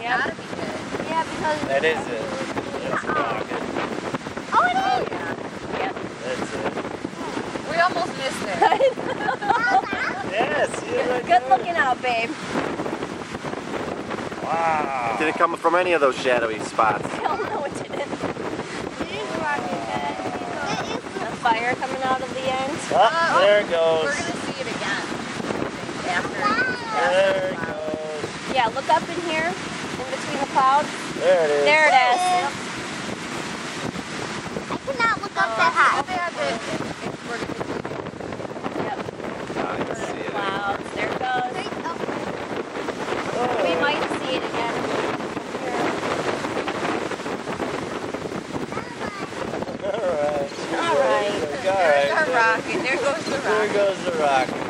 Yeah. Be good. Yeah, because That is it. That's a rocket. Oh, it Oh, is. yeah. That's it. We almost missed it. Yes, see it Good looking out, babe. Wow. Did it come from any of those shadowy spots? Hell no, it didn't. The fire coming out of the end. Ah, there it goes. We're gonna see it again. After. There it goes. Yeah, look up in here, in between the clouds. There it is. There it is. I cannot look up that high. too bad that if we're gonna Yep, I didn't see it. clouds. There goes. We might see it again. Here. All right. All right. There's our rocket. There goes the There goes the rocket.